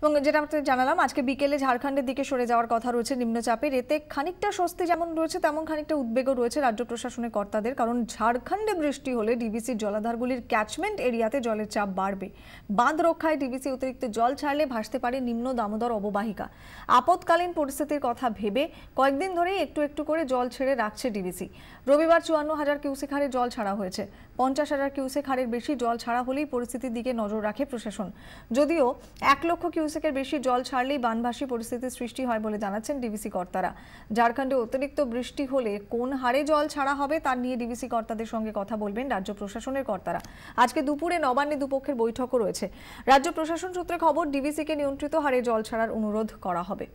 এবং যেটা আপনাদের জানালাম, আজকে বিকেলে ঝাড়খণ্ডের দিকে সরে যাওয়ার কথা রয়েছে নিম্নচাপের। এতে খানিকটা স্বস্তি যেমন রয়েছে, তেমন খানিকটা উদ্বেগও রয়েছে রাজ্য প্রশাসনের কর্তাদের। কারণ ঝাড়খণ্ডে বৃষ্টি হলে ডিবিসির জলাধারগুলির ক্যাচমেন্ট এরিয়াতে জলের চাপ বাড়বে। বাঁধ রক্ষায় ডিবিসি অতিরিক্ত জল ছাড়লে ভাসতে পারে নিম্ন দামোদর অববাহিকা। আপৎকালীন পরিস্থিতির কথা ভেবে কয়েকদিন ধরেই একটু একটু করে জল ছেড়ে রাখছে ডিবিসি। রবিবার চুয়ান্ন হাজার কিউসেক হারে জল ছাড়া হয়েছে। পঞ্চাশ হাজার কিউসেক হারের বেশি জল ছাড়া হলেই পরিস্থিতির দিকে নজর রাখে প্রশাসন। যদিও এক লক্ষ কিউসেকের বেশি জল ছাড়লেই বানভাসী পরিস্থিতির সৃষ্টি হয় বলে জানাচ্ছেন ডিবিসি কর্তারা। ঝাড়খণ্ডে অতিরিক্ত বৃষ্টি হলে কোন হারে জল ছাড়া হবে তার নিয়ে ডিবিসি কর্তাদের সঙ্গে কথা বলবেন রাজ্য প্রশাসনের কর্তারা। আজকে দুপুরে নবান্নে দুপক্ষের বৈঠকও রয়েছে। রাজ্য প্রশাসন সূত্রে খবর, ডিবিসিকে নিয়ন্ত্রিত হারে জল ছাড়ার অনুরোধ করা হবে।